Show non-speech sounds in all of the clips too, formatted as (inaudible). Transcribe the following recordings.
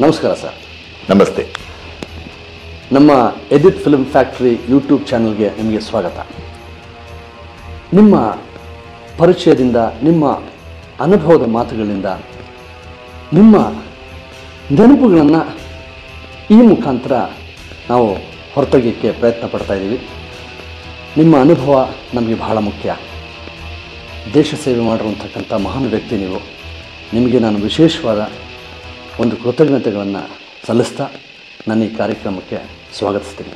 ನಮಸ್ಕಾರ ಸರ್. ನಮಸ್ತೆ. ನಮ್ಮ ಎದಿತ್ ಫಿಲ್ಮ್ ಫ್ಯಾಕ್ಟ್ರಿ ಯೂಟ್ಯೂಬ್ ಚಾನಲ್ಗೆ ನಿಮಗೆ ಸ್ವಾಗತ. ನಿಮ್ಮ ಪರಿಚಯದಿಂದ ನಿಮ್ಮ ಅನುಭವದ ಮಾತುಗಳಿಂದ ನಿಮ್ಮ ನೆನಪುಗಳನ್ನು ಈ ಮುಖಾಂತರ ನಾವು ಹೊರತೆಗೆಯೋಕ್ಕೆ ಪ್ರಯತ್ನ ಪಡ್ತಾ ಇದ್ದೀವಿ. ನಿಮ್ಮ ಅನುಭವ ನಮಗೆ ಬಹಳ ಮುಖ್ಯ. ದೇಶ ಸೇವೆ ಮಾಡಿರುವಂತಕ್ಕಂಥ ಮಹಾನ್ ವ್ಯಕ್ತಿ ನೀವು. ನಿಮಗೆ ನಾನು ವಿಶೇಷವಾದ ಒಂದು ಕೃತಜ್ಞತೆಗಳನ್ನು ಸಲ್ಲಿಸ್ತಾ ನನ್ನ ಈ ಕಾರ್ಯಕ್ರಮಕ್ಕೆ ಸ್ವಾಗತಿಸ್ತೀನಿ.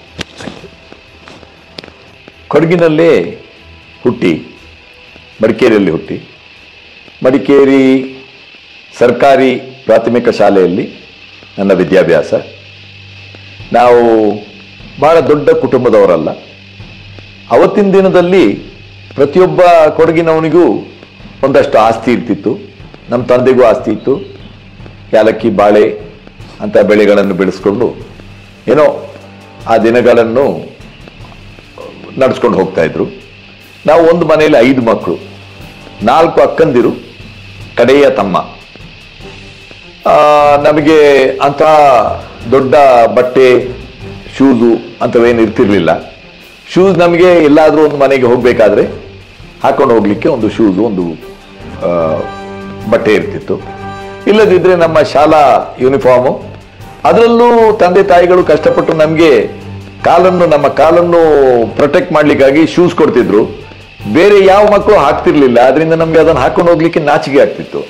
ಕೊಡಗಿನಲ್ಲೇ ಹುಟ್ಟಿ, ಮಡಿಕೇರಿಯಲ್ಲಿ ಹುಟ್ಟಿ, ಮಡಿಕೇರಿ ಸರ್ಕಾರಿ ಪ್ರಾಥಮಿಕ ಶಾಲೆಯಲ್ಲಿ ನನ್ನ ವಿದ್ಯಾಭ್ಯಾಸ. ನಾವು ಭಾಳ ದೊಡ್ಡ ಕುಟುಂಬದವರಲ್ಲ. ಅವತ್ತಿನ ದಿನದಲ್ಲಿ ಪ್ರತಿಯೊಬ್ಬ ಕೊಡಗಿನವನಿಗೂ ಒಂದಷ್ಟು ಆಸ್ತಿ ಇರ್ತಿತ್ತು. ನಮ್ಮ ತಂದೆಗೂ ಆಸ್ತಿ ಇತ್ತು. ಯಾಲಕ್ಕಿ ಬಾಳೆ ಅಂತ ಬೆಳೆಗಳನ್ನು ಬೆಳೆಸ್ಕೊಂಡು ಏನೋ ಆ ದಿನಗಳನ್ನು ನಡೆಸ್ಕೊಂಡು ಹೋಗ್ತಾ ಇದ್ರು. ನಾವು ಒಂದು ಮನೆಯಲ್ಲಿ ಐದು ಮಕ್ಕಳು ನಾಲ್ಕು ಅಕ್ಕಂದಿರು, ಕಡೆಯ ತಮ್ಮ. ನಮಗೆ ಅಂತ ದೊಡ್ಡ ಬಟ್ಟೆ, ಶೂಸು ಅಂಥವೇನು ಇರ್ತಿರ್ಲಿಲ್ಲ. ಶೂಸ್ ನಮಗೆ ಎಲ್ಲಾದರೂ ಒಂದು ಮನೆಗೆ ಹೋಗಬೇಕಾದ್ರೆ ಹಾಕೊಂಡು ಹೋಗ್ಲಿಕ್ಕೆ ಒಂದು ಶೂಸು, ಒಂದು ಬಟ್ಟೆ ಇರ್ತಿತ್ತು. ಇಲ್ಲದಿದ್ರೆ ನಮ್ಮ ಶಾಲಾ ಯೂನಿಫಾರ್ಮು ಅದರಲ್ಲೂ ತಂದೆ ತಾಯಿಗಳು ಕಷ್ಟಪಟ್ಟು ನಮಗೆ ಕಾಲನ್ನು, ನಮ್ಮ ಕಾಲನ್ನು ಪ್ರೊಟೆಕ್ಟ್ ಮಾಡ್ಲಿಕ್ಕಾಗಿ ಶೂಸ್ ಕೊಡ್ತಿದ್ರು. ಬೇರೆ ಯಾವ ಮಕ್ಕಳು ಹಾಕ್ತಿರ್ಲಿಲ್ಲ ಅದರಿಂದ ನಮಗೆ ಅದನ್ನು ಹಾಕೊಂಡು ಹೋಗ್ಲಿಕ್ಕೆ ನಾಚಿಕೆ ಆಗ್ತಿತ್ತು.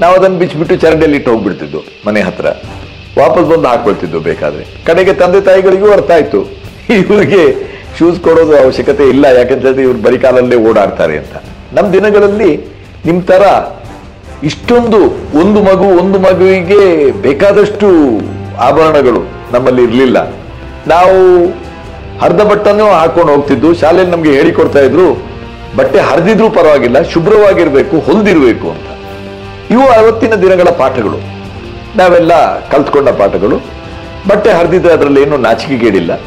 ನಾವು ಅದನ್ನು ಬಿಚ್ಚಿಬಿಟ್ಟು ಚರಂಡಿಯಲ್ಲಿ ಇಟ್ಟು ಹೋಗ್ಬಿಡ್ತಿದ್ದು ಮನೆ ಹತ್ರ. ವಾಪಸ್ ಬಂದು ಹಾಕೊಳ್ತಿದ್ದು ಬೇಕಾದ್ರೆ. ಕಡೆಗೆ ತಂದೆ ತಾಯಿಗಳಿಗೂ ಅರ್ಥ ಆಯ್ತು. ಇವರಿಗೆ ಶೂಸ್ ಕೊಡೋದು ಅವಶ್ಯಕತೆ ಇಲ್ಲ ಯಾಕಂತ ಹೇಳಿದ್ರೆ ಇವ್ರು ಬರಿಕಾಲಲ್ಲೇ ಓಡಾಡ್ತಾರೆ ಅಂತ. ನಮ್ಮ ದಿನಗಳಲ್ಲಿ ನಿಮ್ಮ ತರ ಇಷ್ಟೊಂದು ಒಂದು ಮಗು ಒಂದು ಮಗುವಿಗೆ ಬೇಕಾದಷ್ಟು ಆಭರಣಗಳು ನಮ್ಮಲ್ಲಿ ಇರಲಿಲ್ಲ. ನಾವು ಹರಿದ ಬಟ್ಟನ್ನು ಹಾಕೊಂಡು ಹೋಗ್ತಿದ್ದು, ಶಾಲೆಯಲ್ಲಿ ನಮಗೆ ಹೇಳಿಕೊಡ್ತಾ ಇದ್ರು, ಬಟ್ಟೆ ಹರಿದಿದ್ರೂ ಪರವಾಗಿಲ್ಲ, ಶುಭ್ರವಾಗಿರಬೇಕು, ಹೊಲ್ದಿರಬೇಕು ಅಂತ. ಇವು ಅವತ್ತಿನ ದಿನಗಳ ಪಾಠಗಳು. ನಾವೆಲ್ಲ ಕಲ್ತ್ಕೊಂಡ ಪಾಠಗಳು. ಬಟ್ಟೆ ಹರಿದಿದ್ರೆ ಅದರಲ್ಲಿ ಏನು ನಾಚಿಕೆಗೇಡಿಲ್ಲ.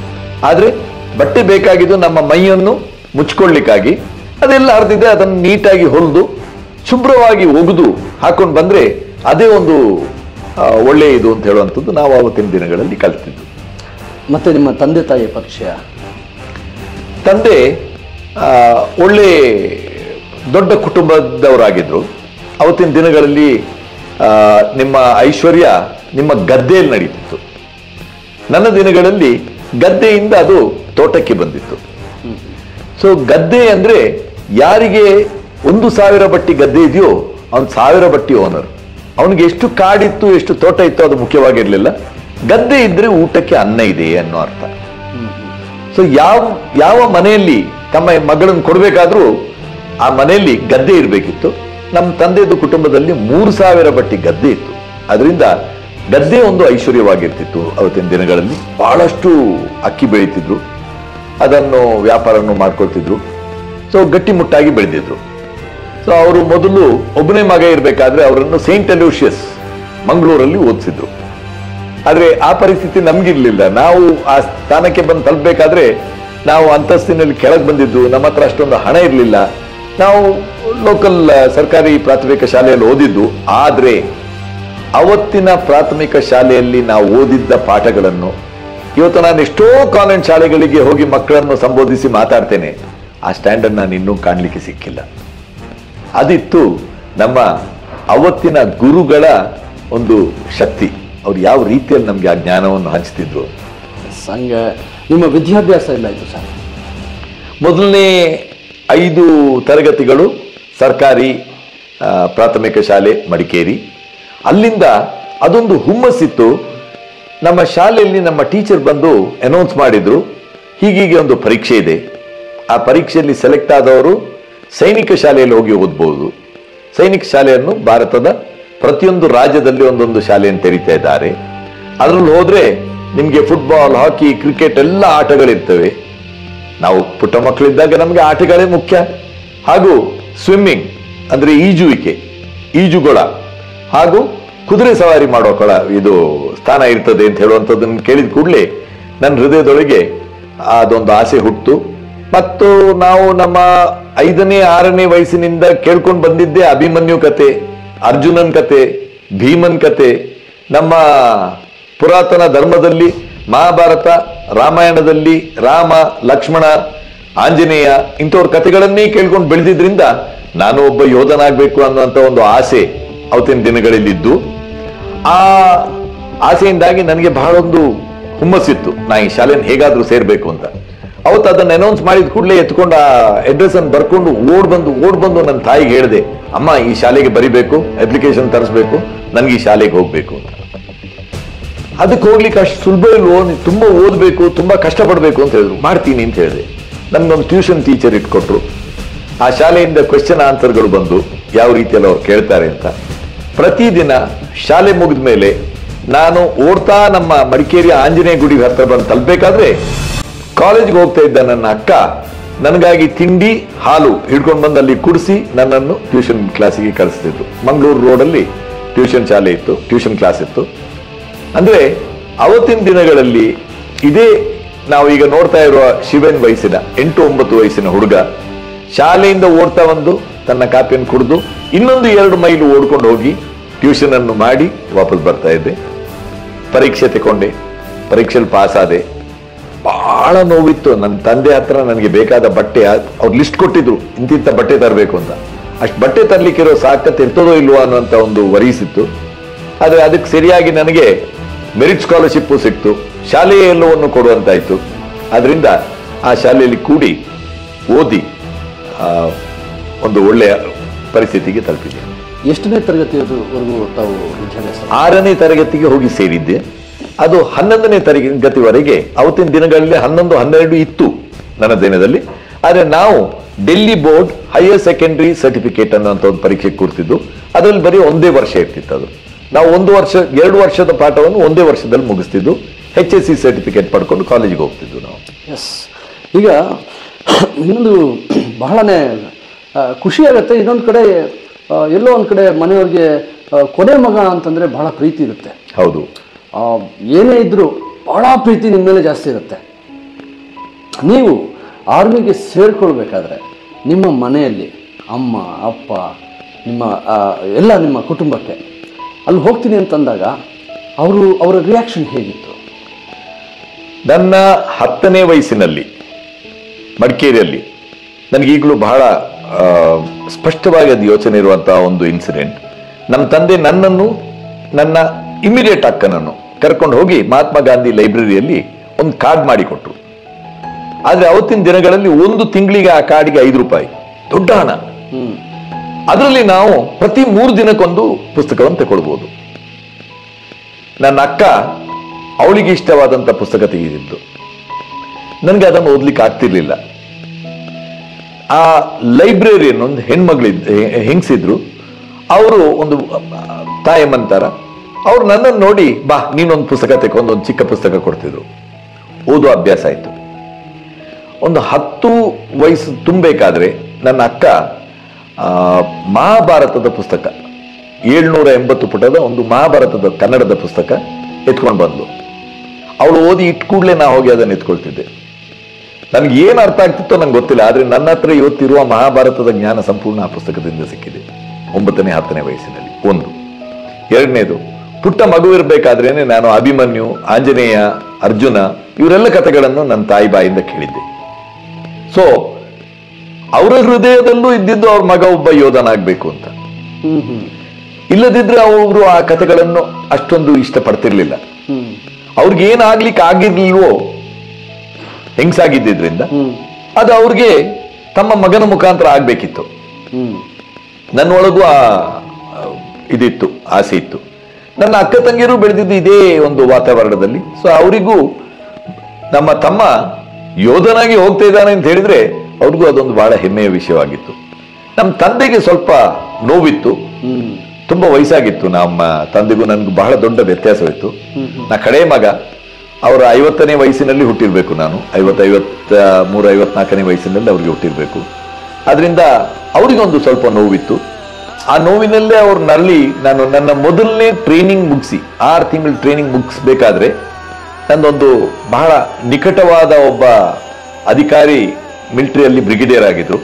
ಆದರೆ ಬಟ್ಟೆ ಬೇಕಾಗಿದ್ದು ನಮ್ಮ ಮೈಯನ್ನು ಮುಚ್ಕೊಳ್ಳಿಕ್ಕಾಗಿ, ಅದೆಲ್ಲ ಹರಿದಿದ್ರೆ ಅದನ್ನು ನೀಟಾಗಿ ಹೊಲಿದು ಶುಭ್ರವಾಗಿ ಒಗೆದು ಹಾಕೊಂಡು ಬಂದ್ರೆ ಅದೇ ಒಂದು ಒಳ್ಳೆ ಒಳ್ಳೆಯ ಇದು ಅಂತ ಹೇಳುವಂಥದ್ದು ನಾವು ಆವತ್ತಿನ ದಿನಗಳಲ್ಲಿ ಕಲಿತಿದ್ದು. ಮತ್ತು ನಿಮ್ಮ ತಂದೆ ತಾಯಿಯ ಪರಿಚಯ ತಂದೆ ಒಳ್ಳೆ ದೊಡ್ಡ ಕುಟುಂಬದವರಾಗಿದ್ದರು ಅವತ್ತಿನ ದಿನಗಳಲ್ಲಿ ನಿಮ್ಮ ಐಶ್ವರ್ಯ ನಿಮ್ಮ ಗದ್ದೆಯಲ್ಲಿ ನಡೀತಿತ್ತು. ನನ್ನ ದಿನಗಳಲ್ಲಿ ಗದ್ದೆಯಿಂದ ಅದು ತೋಟಕ್ಕೆ ಬಂದಿತ್ತು. ಸೊ ಗದ್ದೆ ಅಂದರೆ ಯಾರಿಗೆ ಒಂದು ಸಾವಿರ ಬಟ್ಟಿ ಗದ್ದೆ ಇದೆಯೋ, ಅವ್ನು ಸಾವಿರ ಬಟ್ಟಿ ಓನರ್ ಅವನಿಗೆ ಎಷ್ಟು ಕಾಡಿತ್ತು, ಎಷ್ಟು ತೋಟ ಇತ್ತು ಅದು ಮುಖ್ಯವಾಗಿರಲಿಲ್ಲ. ಗದ್ದೆ ಇದ್ರೆ ಊಟಕ್ಕೆ ಅನ್ನ ಇದೆ ಅನ್ನೋ ಅರ್ಥ. ಸೊ ಯಾವ ಯಾವ ಮನೆಯಲ್ಲಿ ತಮ್ಮ ಮಗಳನ್ನು ಕೊಡಬೇಕಾದ್ರೂ ಆ ಮನೆಯಲ್ಲಿ ಗದ್ದೆ ಇರಬೇಕಿತ್ತು. ನಮ್ಮ ತಂದೆದು ಕುಟುಂಬದಲ್ಲಿ ಮೂರು ಸಾವಿರ ಬಟ್ಟಿ ಗದ್ದೆ ಇತ್ತು. ಅದರಿಂದ ಗದ್ದೆ ಒಂದು ಐಶ್ವರ್ಯವಾಗಿರ್ತಿತ್ತು ಅವತ್ತಿನ ದಿನಗಳಲ್ಲಿ. ಬಹಳಷ್ಟು ಅಕ್ಕಿ ಬೆಳೀತಿದ್ರು. ಅದನ್ನು ವ್ಯಾಪಾರವನ್ನು ಮಾಡ್ಕೊಳ್ತಿದ್ರು. ಸೊ ಗಟ್ಟಿಮುಟ್ಟಾಗಿ ಬೆಳೆದಿದ್ರು. ಸೊ ಅವರು ಮೊದಲು ಒಬ್ಬನೇ ಮಗ ಇರಬೇಕಾದ್ರೆ ಅವರನ್ನು ಸೇಂಟ್ ಅಲೂಷಿಯಸ್ ಮಂಗಳೂರಲ್ಲಿ ಓದಿಸಿದ್ರು. ಆದ್ರೆ ಆ ಪರಿಸ್ಥಿತಿ ನಮ್ಗಿರ್ಲಿಲ್ಲ. ನಾವು ಆ ಸ್ಥಾನಕ್ಕೆ ಬಂದು ತಲುಪಬೇಕಾದ್ರೆ ನಾವು ಅಂತಸ್ತಿನಲ್ಲಿ ಕೆಳಗೆ ಬಂದಿದ್ದು, ನಮ್ಮ ಹತ್ರ ಅಷ್ಟೊಂದು ಹಣ ಇರಲಿಲ್ಲ. ನಾವು ಲೋಕಲ್ ಸರ್ಕಾರಿ ಪ್ರಾಥಮಿಕ ಶಾಲೆಯಲ್ಲಿ ಓದಿದ್ದು. ಆದ್ರೆ ಅವತ್ತಿನ ಪ್ರಾಥಮಿಕ ಶಾಲೆಯಲ್ಲಿ ನಾವು ಓದಿದ್ದ ಪಾಠಗಳನ್ನು, ಇವತ್ತು ನಾನು ಎಷ್ಟೋ ಕಾನ್ವೆಂಟ್ ಶಾಲೆಗಳಿಗೆ ಹೋಗಿ ಮಕ್ಕಳನ್ನು ಸಂಬೋಧಿಸಿ ಮಾತಾಡ್ತೇನೆ. ಆ ಸ್ಟ್ಯಾಂಡರ್ಡ್ ನಾನು ಇನ್ನೂ ಕಾಣಲಿಕ್ಕೆ ಸಿಕ್ಕಿಲ್ಲ. ಅದಿತ್ತು ನಮ್ಮ ಅವತ್ತಿನ ಗುರುಗಳ ಒಂದು ಶಕ್ತಿ. ಅವ್ರು ಯಾವ ರೀತಿಯಲ್ಲಿ ನಮಗೆ ಆ ಜ್ಞಾನವನ್ನು ಹಂಚ್ತಿದ್ರು? ಸಂಘ ನಿಮ್ಮ ವಿದ್ಯಾಭ್ಯಾಸ ಎಲ್ಲ ಇತ್ತು ಸರ್? ಮೊದಲನೇ ಐದು ತರಗತಿಗಳು ಸರ್ಕಾರಿ ಪ್ರಾಥಮಿಕ ಶಾಲೆ ಮಡಿಕೇರಿ. ಅಲ್ಲಿಂದ ಅದೊಂದು ಹುಮ್ಮಸ್ಸಿತ್ತು. ನಮ್ಮ ಶಾಲೆಯಲ್ಲಿ ನಮ್ಮ ಟೀಚರ್ ಬಂದು ಅನೌನ್ಸ್ ಮಾಡಿದ್ರು. ಹೀಗೀಗೆ ಒಂದು ಪರೀಕ್ಷೆ ಇದೆ. ಆ ಪರೀಕ್ಷೆಯಲ್ಲಿ ಸೆಲೆಕ್ಟ್ ಆದವರು ಸೈನಿಕ ಶಾಲೆಯಲ್ಲಿ ಹೋಗಿ ಓದ್ಬೋದು. ಸೈನಿಕ ಶಾಲೆಯನ್ನು ಭಾರತದ ಪ್ರತಿಯೊಂದು ರಾಜ್ಯದಲ್ಲಿ ಒಂದೊಂದು ಶಾಲೆಯನ್ನು ತೆರೀತಾ ಇದ್ದಾರೆ. ಅದರಲ್ಲಿ ಹೋದ್ರೆ ನಿಮಗೆ ಫುಟ್ಬಾಲ್ ಹಾಕಿ ಕ್ರಿಕೆಟ್ ಎಲ್ಲ ಆಟಗಳಿರ್ತವೆ. ನಾವು ಪುಟ್ಟ ಮಕ್ಕಳಿದ್ದಾಗ ನಮಗೆ ಆಟಗಳೇ ಮುಖ್ಯ. ಹಾಗೂ ಸ್ವಿಮ್ಮಿಂಗ್ ಅಂದ್ರೆ ಈಜುವಿಕೆ, ಈಜುಗೊಳ, ಹಾಗೂ ಕುದುರೆ ಸವಾರಿ ಮಾಡೋ ಕೊಳ ಇದು ಸ್ಥಾನ ಇರ್ತದೆ ಅಂತ ಹೇಳುವಂಥದ್ದನ್ನು ಕೇಳಿದ ಕೂಡಲೇ ನನ್ನ ಹೃದಯದೊಳಗೆ ಅದೊಂದು ಆಸೆ ಹುಟ್ಟು. ಮತ್ತು ನಾವು ನಮ್ಮ ಐದನೇ, ಆರನೇ ವಯಸ್ಸಿನಿಂದ ಕೇಳ್ಕೊಂಡು ಬಂದಿದ್ದೆ ಅಭಿಮನ್ಯು ಕತೆ, ಅರ್ಜುನನ್ ಕತೆ, ಭೀಮನ್ ಕತೆ. ನಮ್ಮ ಪುರಾತನ ಧರ್ಮದಲ್ಲಿ ಮಹಾಭಾರತ, ರಾಮಾಯಣದಲ್ಲಿ ರಾಮ, ಲಕ್ಷ್ಮಣ, ಆಂಜನೇಯ ಇಂಥವ್ರ ಕಥೆಗಳನ್ನೇ ಕೇಳ್ಕೊಂಡು ಬೆಳೆದಿದ್ರಿಂದ ನಾನು ಒಬ್ಬ ಯೋಧನಾಗಬೇಕು ಅನ್ನುವಂಥ ಒಂದು ಆಸೆ ಅವತ್ತಿನ ದಿನಗಳಲ್ಲಿದ್ದು. ಆ ಆಸೆಯಿಂದಾಗಿ ನನಗೆ ಬಹಳ ಒಂದು ಹುಮ್ಮಸ್ಸಿತ್ತು. ನಾ ಈ ಶಾಲೆಯನ್ನು ಹೇಗಾದರೂ ಸೇರಬೇಕು ಅಂತ. ಅವತ್ತು ಅದನ್ನ ಅನೌನ್ಸ್ ಮಾಡಿದ ಕೂಡಲೇ ಎತ್ಕೊಂಡು ಆ ಅಡ್ರೆಸ್ ಅನ್ನು ಬರ್ಕೊಂಡು ಓಡ್ ಬಂದು ಓಡ್ ಬಂದು ನನ್ನ ತಾಯಿಗೆ ಹೇಳಿದೆ, ಅಮ್ಮ, ಈ ಶಾಲೆಗೆ ಬರಿಬೇಕು ಅಪ್ಲಿಕೇಶನ್ ತರಿಸ್ಬೇಕು, ನನಗೆ ಈ ಶಾಲೆಗೆ ಹೋಗ್ಬೇಕು ಅಂತ. ಅದಕ್ಕೆ ಹೋಗ್ಲಿಕ್ಕೆ ಅಷ್ಟು ಸುಲಭ ಇಲ್ವೋ? ನೀನು ತುಂಬಾ ಓದಬೇಕು, ತುಂಬಾ ಕಷ್ಟಪಡಬೇಕು ಅಂತ ಹೇಳಿದ್ರು. ಮಾಡ್ತೀನಿ ಅಂತ ಹೇಳಿದೆ. ನನ್ಗೊಂದು ಟ್ಯೂಷನ್ ಟೀಚರ್ ಇಟ್ಕೊಟ್ರು. ಆ ಶಾಲೆಯಿಂದ ಕ್ವೆಶ್ಚನ್ ಆನ್ಸರ್ಗಳು ಬಂದು ಯಾವ ರೀತಿಯಲ್ಲಿ ಅವ್ರು ಕೇಳ್ತಾರೆ ಅಂತ. ಪ್ರತಿದಿನ ಶಾಲೆ ಮುಗಿದ ಮೇಲೆ ನಾನು ಓಡ್ತಾ ನಮ್ಮ ಮಡಿಕೇರಿಯ ಆಂಜನೇಯ ಗುಡಿ ಹತ್ರ ಬಂದು ತಲುಪಬೇಕಾದ್ರೆ ಕಾಲೇಜ್ಗೆ ಹೋಗ್ತಾ ಇದ್ದ ನನ್ನ ಅಕ್ಕ ನನಗಾಗಿ ತಿಂಡಿ, ಹಾಲು ಹಿಡ್ಕೊಂಡು ಬಂದು ಅಲ್ಲಿ ಕುಡಿಸಿ ನನ್ನನ್ನು ಟ್ಯೂಷನ್ ಕ್ಲಾಸಿಗೆ ಕಳಿಸ್ತಿದ್ರು ಮಂಗಳೂರು ರೋಡಲ್ಲಿ ಟ್ಯೂಷನ್ ಶಾಲೆ ಇತ್ತು ಟ್ಯೂಷನ್ ಕ್ಲಾಸ್ ಇತ್ತು. ಅಂದರೆ ಅವತ್ತಿನ ದಿನಗಳಲ್ಲಿ ಇದೇ ನಾವು ಈಗ ನೋಡ್ತಾ ಇರುವ ಶಿವನ್ ವಯಸ್ಸಿನ, ಎಂಟು ಒಂಬತ್ತು ವಯಸ್ಸಿನ ಹುಡುಗ ಶಾಲೆಯಿಂದ ಓಡ್ತಾ ಬಂದು ತನ್ನ ಕಾಪಿಯನ್ನು ಕುಡಿದು ಇನ್ನೊಂದು ಎರಡು ಮೈಲು ಓಡ್ಕೊಂಡು ಹೋಗಿ ಟ್ಯೂಷನನ್ನು ಮಾಡಿ ವಾಪಸ್ ಬರ್ತಾ ಇದ್ದೆ. ಪರೀಕ್ಷೆ ತಗೊಂಡೆ ಪರೀಕ್ಷೆಯಲ್ಲಿ ಪಾಸ್ ಆದೆ. ಬಹಳ ನೋವಿತ್ತು. ನನ್ನ ತಂದೆ ಹತ್ರ ನನಗೆ ಬೇಕಾದ ಬಟ್ಟೆ ಅವ್ರು ಲಿಸ್ಟ್ ಕೊಟ್ಟಿದ್ರು ಇಂತಿಂತ ಬಟ್ಟೆ ತರಬೇಕು ಅಂತ. ಅಷ್ಟು ಬಟ್ಟೆ ತರಲಿಕ್ಕಿರೋ ಸಾಕತ್ ಇರ್ತದೋ ಇಲ್ವೋ ಅನ್ನೋಂಥ ಒಂದು ವರಿಸಿತ್ತು ಆದರೆ ಅದಕ್ಕೆ ಸರಿಯಾಗಿ ನನಗೆ ಮೆರಿಟ್ ಸ್ಕಾಲರ್ಶಿಪ್ಪು ಸಿಕ್ತು. ಶಾಲೆಯ ಎಲ್ಲವನ್ನು ಕೊಡುವಂತಾಯಿತು. ಅದರಿಂದ ಆ ಶಾಲೆಯಲ್ಲಿ ಕೂಡಿ ಓದಿ ಒಂದು ಒಳ್ಳೆಯ ಪರಿಸ್ಥಿತಿಗೆ ತಲುಪಿದೆ ಎಷ್ಟನೇ ತರಗತಿಯವರೆಗೂ ತಾವು ವಿದ್ಯಾಭ್ಯಾಸ ಆರನೇ ತರಗತಿಗೆ ಹೋಗಿ ಸೇರಿದ್ದೆ. ಅದು ಹನ್ನೊಂದನೇ ತರಗತಿವರೆಗೆ ಅವತ್ತಿನ ದಿನಗಳಲ್ಲಿ ಹನ್ನೊಂದು ಹನ್ನೆರಡು ಇತ್ತು ನನ್ನ ದಿನದಲ್ಲಿ. ಆದರೆ ನಾವು Delhi board higher secondary certificate ಅನ್ನುವಂಥ ಒಂದು ಪರೀಕ್ಷೆ ಕೂರ್ತಿದ್ದು ಅದರಲ್ಲಿ ಬರೀ ಒಂದೇ ವರ್ಷ ಇರ್ತಿತ್ತು ಅದು. ನಾವು ಒಂದು ವರ್ಷ ಎರಡು ವರ್ಷದ ಪಾಠವನ್ನು ಒಂದೇ ವರ್ಷದಲ್ಲಿ ಮುಗಿಸ್ತಿದ್ದು. ಎಚ್ ಎಸ್ ಸಿ ಸರ್ಟಿಫಿಕೇಟ್ ಪಡ್ಕೊಂಡು ಕಾಲೇಜಿಗೆ ಹೋಗ್ತಿದ್ವು ನಾವು. ಎಸ್ ಈಗ ಇನ್ನೊಂದು ಬಹಳನೇ ಖುಷಿಯಾಗುತ್ತೆ ಖುಷಿ ಆಗುತ್ತೆ. ಇನ್ನೊಂದು ಕಡೆ ಎಲ್ಲೋ ಒಂದು ಕಡೆ ಮನೆಯವ್ರಿಗೆ ಕೊನೆ ಮಗ ಅಂತಂದರೆ ಬಹಳ ಪ್ರೀತಿ ಇರುತ್ತೆ. ಹೌದು. ಏನೇ ಇದ್ದರೂ ಭಾಳ ಪ್ರೀತಿ ನಿಮ್ಮ ಮೇಲೆ ಜಾಸ್ತಿ ಇರುತ್ತೆ. ನೀವು ಆರ್ಮಿಗೆ ಸೇರಿಕೊಳ್ಬೇಕಾದ್ರೆ ನಿಮ್ಮ ಮನೆಯಲ್ಲಿ ಅಮ್ಮ, ಅಪ್ಪ, ನಿಮ್ಮ ಎಲ್ಲ ನಿಮ್ಮ ಕುಟುಂಬಕ್ಕೆ ಅಲ್ಲಿ ಹೋಗ್ತೀನಿ ಅಂತಂದಾಗ ಅವರು, ಅವರ ರಿಯಾಕ್ಷನ್ ಹೇಗಿತ್ತು? ನನ್ನ ಹತ್ತನೇ ವಯಸ್ಸಿನಲ್ಲಿ, ಮಡಿಕೇರಿಯಲ್ಲಿ ನನಗೀಗಲೂ ಬಹಳ ಸ್ಪಷ್ಟವಾಗಿ ಅದು ಯೋಚನೆ ಇರುವಂತಹ ಒಂದು ಇನ್ಸಿಡೆಂಟ್ ನಮ್ಮ ತಂದೆ ನನ್ನನ್ನು, ನನ್ನ ಇಮಿಡಿಯೇಟ್ ಅಕ್ಕನನ್ನು ಕರ್ಕೊಂಡು ಹೋಗಿ ಮಹಾತ್ಮ ಗಾಂಧಿ ಲೈಬ್ರರಿಯಲ್ಲಿ ಒಂದು ಕಾರ್ಡ್ ಮಾಡಿಕೊಟ್ರು. ಆದರೆ ಅವತ್ತಿನ ದಿನಗಳಲ್ಲಿ ಒಂದು ತಿಂಗಳಿಗೆ ಆ ಕಾರ್ಡ್ಗೆ ಐದು ರೂಪಾಯಿ, ದೊಡ್ಡ ಹಣ. ಅದರಲ್ಲಿ ನಾವು ಪ್ರತಿ ಮೂರು ದಿನಕ್ಕೊಂದು ಪುಸ್ತಕವನ್ನು ತಗೊಳ್ಬೋದು. ನನ್ನ ಅಕ್ಕ ಅವಳಿಗೆ ಇಷ್ಟವಾದಂಥ ಪುಸ್ತಕ ತೆಗೆದಿದ್ದು. ನನಗೆ ಅದನ್ನು ಓದ್ಲಿಕ್ಕೆ ಆಗ್ತಿರ್ಲಿಲ್ಲ. ಆ ಲೈಬ್ರರಿಯನ್ನು ಒಂದು ಹೆಣ್ಮಗಳಿದ್ದ ಹೆಂಗಸಿದ್ರು, ಅವರು ಒಂದು ತಾಯಮ್ಮಂತಾರ ಅವ್ರು ನನ್ನನ್ನು ನೋಡಿ, ಬಾ, ನೀನೊಂದು ಪುಸ್ತಕ ತೆಕೊಂಡು ಒಂದು ಚಿಕ್ಕ ಪುಸ್ತಕ ಕೊಡ್ತಿದ್ರು. ಓದು ಅಭ್ಯಾಸ ಆಯಿತು. ಒಂದು ಹತ್ತು ವಯಸ್ಸು ತುಂಬಬೇಕಾದ್ರೆ ನನ್ನ ಅಕ್ಕ ಮಹಾಭಾರತದ ಪುಸ್ತಕ, ಏಳ್ನೂರ ಎಂಬತ್ತು ಪುಟದ ಒಂದು ಮಹಾಭಾರತದ ಕನ್ನಡದ ಪುಸ್ತಕ ಎತ್ಕೊಂಡು ಬಂದು ಅವಳು ಓದಿ ಇಟ್ಟು ಕೂಡಲೇ ನಾ ಹೋಗಿ ಅದನ್ನು ಎತ್ಕೊಳ್ತಿದ್ದೆ. ನನಗೆ ಏನು ಅರ್ಥ ಆಗ್ತಿತ್ತೋ ನಂಗೆ ಗೊತ್ತಿಲ್ಲ, ಆದರೆ ನನ್ನ ಹತ್ರ ಇವತ್ತಿರುವ ಮಹಾಭಾರತದ ಜ್ಞಾನ ಸಂಪೂರ್ಣ ಆ ಪುಸ್ತಕದಿಂದ ಸಿಕ್ಕಿದೆ. ಒಂಬತ್ತನೇ, ಹತ್ತನೇ ವಯಸ್ಸಿನಲ್ಲಿ. ಒಂದು. ಎರಡನೇದು ಪುಟ್ಟ ಮಗು ಇರಬೇಕಾದ್ರೇನೆ ನಾನು ಅಭಿಮನ್ಯು ಆಂಜನೇಯ ಅರ್ಜುನ ಇವರೆಲ್ಲ ಕಥೆಗಳನ್ನು ನನ್ನ ತಾಯಿ ಬಾಯಿಂದ ಕೇಳಿದ್ದೆ. ಸೊ ಅವರ ಹೃದಯದಲ್ಲೂ ಇದ್ದಿದ್ದು ಅವ್ರ ಮಗ ಒಬ್ಬ ಯೋಧನಾಗಬೇಕು ಅಂತ. ಇಲ್ಲದಿದ್ರೆ ಅವರು ಆ ಕಥೆಗಳನ್ನು ಅಷ್ಟೊಂದು ಇಷ್ಟಪಡ್ತಿರ್ಲಿಲ್ಲ. ಅವ್ರಿಗೆ ಏನಾಗ್ಲಿಕ್ಕೆ ಆಗಿರ್ಲಿಲ್ವೋ ಹೆಂಗ್ಸಾಗಿದ್ದರಿಂದ ಅದು ಅವ್ರಿಗೆ ತಮ್ಮ ಮಗನ ಮುಖಾಂತರ ಆಗ್ಬೇಕಿತ್ತು. ನನ್ನೊಳಗೂ ಆ, ಇದಿತ್ತು ಆಸೆ ಇತ್ತು. ನನ್ನ ಅಕ್ಕ ತಂಗಿಯರು ಬೆಳೆದಿದ್ದು ಇದೇ ಒಂದು ವಾತಾವರಣದಲ್ಲಿ. ಸೊ ಅವರಿಗೂ ನಮ್ಮ ತಮ್ಮ ಯೋಧನಾಗಿ ಹೋಗ್ತಾ ಇದ್ದಾನೆ ಅಂತ ಹೇಳಿದ್ರೆ ಅವ್ರಿಗೂ ಅದೊಂದು ಬಹಳ ಹೆಮ್ಮೆಯ ವಿಷಯವಾಗಿತ್ತು. ನಮ್ಮ ತಂದೆಗೆ ಸ್ವಲ್ಪ ನೋವಿತ್ತು. ತುಂಬಾ ವಯಸ್ಸಾಗಿತ್ತು. ನಮ್ಮ ತಂದೆಗೂ ನನ್ಗೆ ಬಹಳ ದೊಡ್ಡ ವ್ಯತ್ಯಾಸವಿತ್ತು. ನಾ ಕಡೆ ಮಗ, ಅವರ ಐವತ್ತನೇ ವಯಸ್ಸಿನಲ್ಲಿ ಹುಟ್ಟಿರಬೇಕು ನಾನು. ಐವತ್ತೈವತ್ತ ಮೂರು ಐವತ್ನಾಲ್ಕನೇ ವಯಸ್ಸಿನಲ್ಲಿ ಅವ್ರಿಗೆ ಹುಟ್ಟಿರ್ಬೇಕು. ಅದರಿಂದ ಅವರಿಗೊಂದು ಸ್ವಲ್ಪ ನೋವಿತ್ತು. ಆ ನೋವಿನಲ್ಲೇ ಅವ್ರು ನರಳಿ ನಾನು ನನ್ನ ಮೊದಲನೇ ಟ್ರೈನಿಂಗ್ ಮುಗಿಸಿ, ಆರು ತಿಂಗಳು ಟ್ರೈನಿಂಗ್ ಮುಗಿಸ್ಬೇಕಾದ್ರೆ ನಂದೊಂದು ಬಹಳ ನಿಕಟವಾದ ಒಬ್ಬ ಅಧಿಕಾರಿ ಮಿಲಿಟರಿಯಲ್ಲಿ ಬ್ರಿಗೇಡಿಯರ್ ಆಗಿದ್ರು.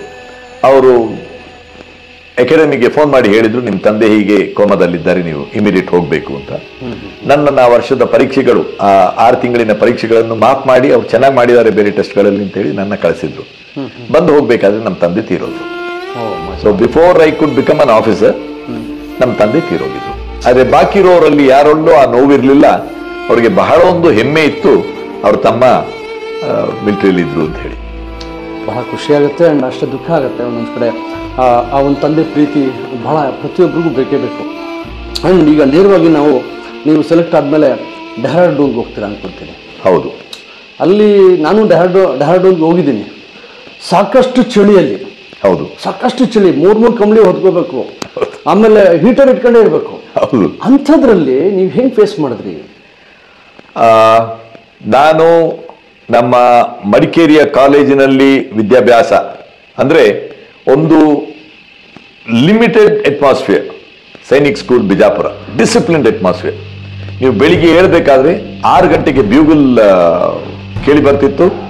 ಅವರು ಅಕಾಡೆಮಿಗೆ ಫೋನ್ ಮಾಡಿ ಹೇಳಿದ್ರು ನಿಮ್ಮ ತಂದೆ ಹೀಗೆ ಕೋಮದಲ್ಲಿದ್ದಾರೆ, ನೀವು ಇಮಿಡಿಯೇಟ್ ಹೋಗಬೇಕು ಅಂತ. ನನ್ನ ವರ್ಷದ ಪರೀಕ್ಷೆಗಳು, ಆ ಆರು ತಿಂಗಳಿನ ಪರೀಕ್ಷೆಗಳನ್ನು ಮಾಪ್ ಮಾಡಿ, ಅವ್ರು ಚೆನ್ನಾಗಿ ಮಾಡಿದ್ದಾರೆ ಬೇರೆ ಟೆಸ್ಟ್ಗಳಲ್ಲಿ ಅಂತೇಳಿ ನನ್ನ ಕಳಿಸಿದ್ರು. ಬಂದು ಹೋಗಬೇಕಾದ್ರೆ ನಮ್ಮ ತಂದೆ ತೀರೋದು so before I could become an officer ನಮ್ಮ ತಂದೆ ತೀರೋಗಿದ್ರು. ಆದರೆ ಬಾಕಿ ಇರೋರಲ್ಲಿ ಯಾರೊಂದು ಆ ನೋವಿರಲಿಲ್ಲ. ಅವರಿಗೆ ಬಹಳ ಒಂದು ಹೆಮ್ಮೆ ಇತ್ತು. ಅವ್ರ ತಮ್ಮ ಮಿಲಿಟರಿಯಲ್ಲಿ ಇದ್ರು ಅಂತ ಹೇಳಿ. ಬಹಳ ಖುಷಿ ಆಗುತ್ತೆ ಆ್ಯಂಡ್ ಅಷ್ಟೇ ದುಃಖ ಆಗುತ್ತೆ ಒಂದೊಂದು ಕಡೆ. ಆ ಒಂದು ತಂದೆ ಪ್ರೀತಿ ಬಹಳ ಪ್ರತಿಯೊಬ್ಬರಿಗೂ ಬೇಕೇ ಬೇಕು. ಆ್ಯಂಡ್ ಈಗ ನೇರವಾಗಿ ನಾವು ನೀವು ಸೆಲೆಕ್ಟ್ ಆದಮೇಲೆ ಡೆಹ್ರಾಡೂನ್ಗೆ ಹೋಗ್ತೀರಾ ಅನ್ಕೊಳ್ತೀನಿ. ಹೌದು. ಅಲ್ಲಿ ನಾನು ಡೆಹ್ರಾಡೂ ಡೆಹ್ರಾಡೂನ್ಗೆ ಹೋಗಿದ್ದೀನಿ. ಸಾಕಷ್ಟು ಚಳಿಯಲ್ಲಿ. ಹೌದು. ಸಾಕಷ್ಟು ಚಳಿ ಮೂರು ಮೂರು ಕಂಬಳಿ ಹೊತ್ಕೋಬೇಕು. ಆಮೇಲೆ ಹೀಟರ್ ಇಟ್ಕೊಂಡೇ ಇರಬೇಕು. ಹೌದು. ಅಂಥದ್ರಲ್ಲಿ ನೀವು ಹೆಂಗೆ ಫೇಸ್ ಮಾಡಿದ್ರಿ? ಆ, ನಾನು ನಮ್ಮ ಮಡಿಕೇರಿಯ ಕಾಲೇಜಿನಲ್ಲಿ ವಿದ್ಯಾಭ್ಯಾಸ ಅಂದ್ರೆ ಒಂದು limited atmosphere Sainik school Bijapur disciplined atmosphere ನೀವು ಬೆಳಿಗ್ಗೆ ಏಳಬೇಕಾದ್ರೆ ಆರು ಗಂಟೆಗೆ ಬ್ಯೂಗಲ್ ಕೇಳಿ ಬರ್ತಿತ್ತು.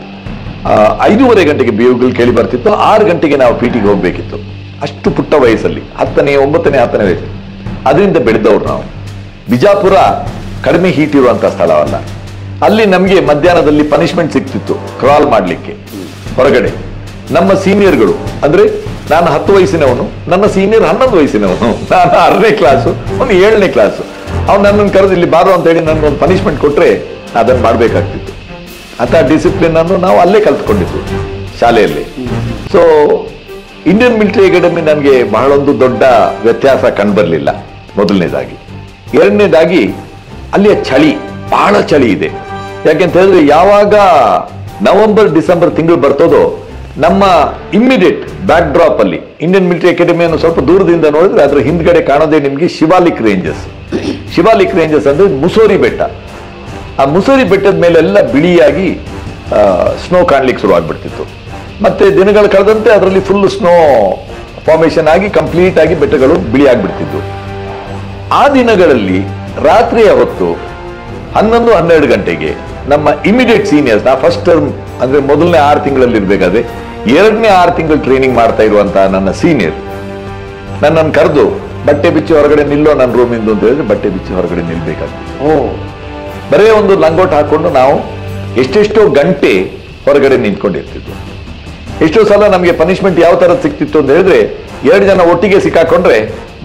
ಐದೂವರೆ ಗಂಟೆಗೆ ಬ್ಯೂಗಲ್ ಕೇಳಿ ಬರ್ತಿತ್ತು. ಆರು ಗಂಟೆಗೆ ನಾವು ಪೀಟಿಗೆ ಹೋಗ್ಬೇಕಿತ್ತು. ಅಷ್ಟು ಪುಟ್ಟ ವಯಸ್ಸಲ್ಲಿ, ಹತ್ತನೇ, ಒಂಬತ್ತನೇ, ಹತ್ತನೇ ವಯಸ್ಸು ಅದರಿಂದ ಬೆಳೆದವ್ರು ನಾವು. ಬಿಜಾಪುರ ಕಡಿಮೆ ಹೀಟ್ ಇರುವಂತಹ ಸ್ಥಳವಲ್ಲ. ಅಲ್ಲಿ ನಮಗೆ ಮಧ್ಯಾಹ್ನದಲ್ಲಿ ಪನಿಷ್ಮೆಂಟ್ ಸಿಗ್ತಿತ್ತು ಕ್ರಾಲ್ ಮಾಡಲಿಕ್ಕೆ, ಹೊರಗಡೆ. ನಮ್ಮ ಸೀನಿಯರ್ಗಳು ಅಂದ್ರೆ ನಾನು ಹತ್ತು ವಯಸ್ಸಿನವನು, ನನ್ನ ಸೀನಿಯರ್ ಹನ್ನೊಂದು ವಯಸ್ಸಿನವನು. (laughs) ನಾನು ಆರನೇ ಕ್ಲಾಸು ಅವನು ಏಳನೇ ಕ್ಲಾಸು ಅವ್ನು ನನ್ನನ್ನು ಕರೆದು ಇಲ್ಲಿ ಬಾರೋ ಅಂತ ಹೇಳಿ ನನಗೊಂದು ಪನಿಷ್ಮೆಂಟ್ ಕೊಟ್ಟರೆ ಅದನ್ನು ಮಾಡಬೇಕಾಗ್ತಿತ್ತು. ಅಂತ ಡಿಸಿಪ್ಲಿನ್ ಅನ್ನು ನಾವು ಅಲ್ಲೇ ಕಲ್ತ್ಕೊಂಡಿದ್ದು ಶಾಲೆಯಲ್ಲಿ. ಸೊ ಇಂಡಿಯನ್ ಮಿಲಿಟರಿ ಅಕಾಡೆಮಿ ನನಗೆ ಬಹಳೊಂದು ದೊಡ್ಡ ವ್ಯತ್ಯಾಸ ಕಂಡುಬರಲಿಲ್ಲ ಮೊದಲನೇದಾಗಿ. ಎರಡನೇದಾಗಿ, ಅಲ್ಲಿಯ ಚಳಿ, ಬಹಳ ಚಳಿ ಇದೆ. ಯಾಕೆಂತ ಹೇಳಿದ್ರೆ, ಯಾವಾಗ ನವೆಂಬರ್, ಡಿಸೆಂಬರ್ ತಿಂಗಳು ಬರ್ತದೋ, ನಮ್ಮ ಇಮ್ಮಿಡಿಯೇಟ್ ಬ್ಯಾಕ್ ಡ್ರಾಪ್ ಅಲ್ಲಿ ಇಂಡಿಯನ್ ಮಿಲಿಟರಿ ಅಕಾಡೆಮಿಯನ್ನು ಸ್ವಲ್ಪ ದೂರದಿಂದ ನೋಡಿದ್ರೆ ಅದರ ಹಿಂದ್ಗಡೆ ಕಾಣೋದೇ ನಿಮಗೆ ಶಿವಾಲಿಕ್ ರೇಂಜಸ್ ಶಿವಾಲಿಕ್ ರೇಂಜಸ್ ಅಂದ್ರೆ ಮುಸೋರಿ ಬೆಟ್ಟ. ಆ ಮುಸರಿ ಬೆಟ್ಟದ ಮೇಲೆಲ್ಲ ಬಿಳಿಯಾಗಿ ಸ್ನೋ ಕಾಣ್ಲಿಕ್ಕೆ ಶುರು ಆಗ್ಬಿಡ್ತಿತ್ತು. ಮತ್ತೆ ದಿನಗಳು ಕಳೆದಂತೆ ಅದರಲ್ಲಿ ಫುಲ್ ಸ್ನೋ ಫಾರ್ಮೇಶನ್ ಆಗಿ ಕಂಪ್ಲೀಟ್ ಆಗಿ ಬೆಟ್ಟಗಳು ಬಿಳಿ ಆಗ್ಬಿಡ್ತಿದ್ವು. ಆ ದಿನಗಳಲ್ಲಿ ರಾತ್ರಿಯ ಹೊತ್ತು ಹನ್ನೊಂದು, ಹನ್ನೆರಡು ಗಂಟೆಗೆ ನಮ್ಮ ಇಮಿಡಿಯೇಟ್ ಸೀನಿಯರ್ಸ್ ನಾ ಫಸ್ಟ್ ಟರ್ಮ್ ಅಂದ್ರೆ ಮೊದಲನೇ ಆರು ತಿಂಗಳಲ್ಲಿ ಇರಬೇಕಾದ್ರೆ ಎರಡನೇ ಆರು ತಿಂಗಳು ಟ್ರೈನಿಂಗ್ ಮಾಡ್ತಾ ಇರುವಂತಹ ನನ್ನ ಸೀನಿಯರ್ ನನ್ನನ್ನು ಕರೆದು ಬಟ್ಟೆ ಬಿಚ್ಚಿ ಹೊರಗಡೆ ನಿಲ್ಲೋ ನನ್ನ ರೂಮಿಂದು ಅಂತ ಹೇಳಿದ್ರೆ ಬಟ್ಟೆ ಬಿಚ್ಚಿ ಹೊರಗಡೆ ನಿಲ್ಬೇಕಾಗ್ತದೆ. ಓ. ಬರೇ ಒಂದು ಲಂಗೋಟ್ ಹಾಕೊಂಡು ನಾವು ಎಷ್ಟೆಷ್ಟೋ ಗಂಟೆ ಹೊರಗಡೆ ನಿಂತ್ಕೊಂಡಿರ್ತಿದ್ವು. ಎಷ್ಟೋ ಸಲ ನಮಗೆ ಪನಿಷ್ಮೆಂಟ್ ಯಾವ ಥರ ಸಿಕ್ತಿತ್ತು ಅಂತ ಹೇಳಿದ್ರೆ ಎರಡು ಜನ ಒಟ್ಟಿಗೆ ಸಿಕ್ಕಾಕೊಂಡ್ರೆ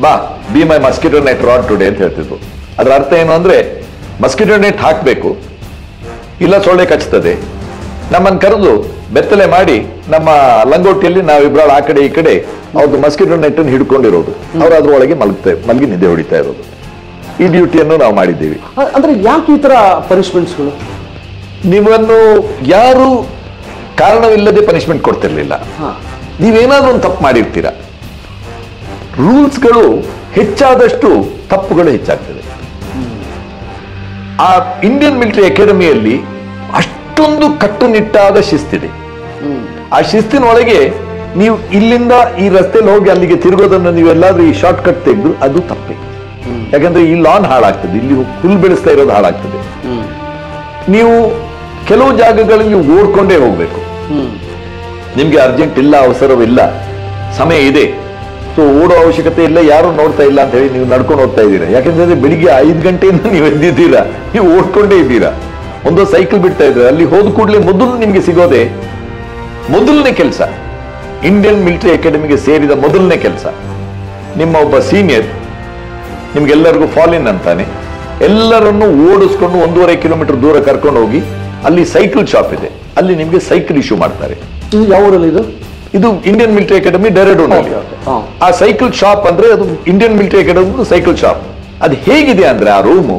ಬಾ B my mosquito net rod today ಅಂತ ಹೇಳ್ತಿದ್ವು. ಅದರ ಅರ್ಥ ಏನು ಅಂದ್ರೆ ಮಸ್ಕಿಟೋ ನೆಟ್ ಹಾಕಬೇಕು. ಇಲ್ಲ ಸೊಳ್ಳೆ ಕಚ್ತದೆ. ನಮ್ಮನ್ನು ಕರೆದು ಬೆತ್ತಲೆ ಮಾಡಿ ನಮ್ಮ ಲಂಗೋಟಿಯಲ್ಲಿ ನಾವಿಬ್ರಾಳು ಆ ಕಡೆ ಈ ಕಡೆ ಅವ್ರದ್ದು ಮಸ್ಕಿಟೋ ನೆಟ್ಟನ್ನು ಹಿಡ್ಕೊಂಡಿರೋದು. ಅವ್ರು ಅದರೊಳಗೆ ಮಲಗ್ತಾ ಮಲಗಿ ನಿದ್ದೆ ಹೊಡಿತಾ ಇರೋದು. ಈ ಡ್ಯೂಟಿಯನ್ನು ನಾವು ಮಾಡಿದ್ದೀವಿ. ಅಂದ್ರೆ ಯಾಕೆ ಈ ತರ ಪನಿಷ್ಮೆಂಟ್ಸ್ಗಳು ನಿಮ್ಮನ್ನು ಯಾರು ಕಾರಣವಿಲ್ಲದೆ ಪನಿಷ್ಮೆಂಟ್ ಕೊಡ್ತಿರ್ಲಿಲ್ಲ. ನೀವೇನಾದ್ರು ಒಂದು ತಪ್ಪು ಮಾಡಿರ್ತೀರ. ರೂಲ್ಸ್ಗಳು ಹೆಚ್ಚಾದಷ್ಟು ತಪ್ಪುಗಳು ಹೆಚ್ಚಾಗ್ತದೆ. ಆ ಇಂಡಿಯನ್ ಮಿಲಿಟರಿ ಅಕಾಡೆಮಿಯಲ್ಲಿ ಅಷ್ಟೊಂದು ಕಟ್ಟುನಿಟ್ಟಾದ ಶಿಸ್ತಿದೆ. ಆ ಶಿಸ್ತಿನೊಳಗೆ ನೀವು ಇಲ್ಲಿಂದ ಈ ರಸ್ತೆಯಲ್ಲಿ ಹೋಗಿ ಅಲ್ಲಿಗೆ ತಿರುಗೋದನ್ನು ನೀವೆಲ್ಲಾದ್ರೂ ಈ ಶಾರ್ಟ್ ಕಟ್ ತೆಗೆದು ಅದು ಯಾಕಂದ್ರೆ ಈ ಲಾನ್ ಹಾಳಾಗ್ತದೆ. ಇಲ್ಲಿ ಹುಲ್ ಬೆಳೆಸ್ತಾ ಇರೋದು ಹಾಳಾಗ್ತದೆ. ನೀವು ಕೆಲವು ಜಾಗಗಳಲ್ಲಿ ಓಡ್ಕೊಂಡೇ ಹೋಗ್ಬೇಕು. ನಿಮ್ಗೆ ಅರ್ಜೆಂಟ್ ಇಲ್ಲ, ಅವಸರವಿಲ್ಲ, ಸಮಯ ಇದೆ. ಸೊ ಓಡೋ ಅವಶ್ಯಕತೆ ಇಲ್ಲ, ಯಾರು ನೋಡ್ತಾ ಇಲ್ಲ ಅಂತ ಹೇಳಿ ನೀವು ನಡ್ಕೊಂಡು ಹೋಗ್ತಾ ಇದ್ದೀರಾ? ಯಾಕಂದ್ರೆ ಬೆಳಿಗ್ಗೆ ಐದು ಗಂಟೆಯಿಂದ ನೀವು ಎದ್ದಿದ್ದೀರಾ? ನೀವು ಓಡ್ಕೊಂಡೇ ಇದ್ದೀರಾ? ಒಂದು ಸೈಕಲ್ ಬಿಡ್ತಾ ಇದ್ರೆ ಅಲ್ಲಿ ಹೋದ ಕೂಡಲೇ ಮೊದಲು ನಿಮ್ಗೆ ಸಿಗೋದೆ ಮೊದಲನೇ ಕೆಲಸ. ಇಂಡಿಯನ್ ಮಿಲಿಟರಿ ಅಕಾಡೆಮಿಗೆ ಸೇರಿದ ಮೊದಲನೇ ಕೆಲಸ. ನಿಮ್ಮ ಒಬ್ಬ ಸೀನಿಯರ್ ನಿಮ್ಗೆಲ್ಲರಿಗೂ ಫಾಲಿನ್ ಅಂತಾನೆ. ಎಲ್ಲರನ್ನು ಓಡಿಸ್ಕೊಂಡು ಒಂದೂವರೆ ಕಿಲೋಮೀಟರ್ ದೂರ ಕರ್ಕೊಂಡು ಹೋಗಿ ಅಲ್ಲಿ ಸೈಕಲ್ ಶಾಪ್ ಇದೆ. ಅಲ್ಲಿ ನಿಮಗೆ ಸೈಕಲ್ ಇಶ್ಯೂ ಮಾಡ್ತಾರೆ. ಇದು ಯಾವ ಊರಲ್ಲಿ ಇದು? ಇದು Indian military academy Dehradun okay okay ಆ ಸೈಕಲ್ ಶಾಪ್ ಅಂದ್ರೆ ಅದು Indian military academy cycle shop ಅದು ಹೇಗಿದೆ ಅಂದ್ರೆ ಆ ರೂಮು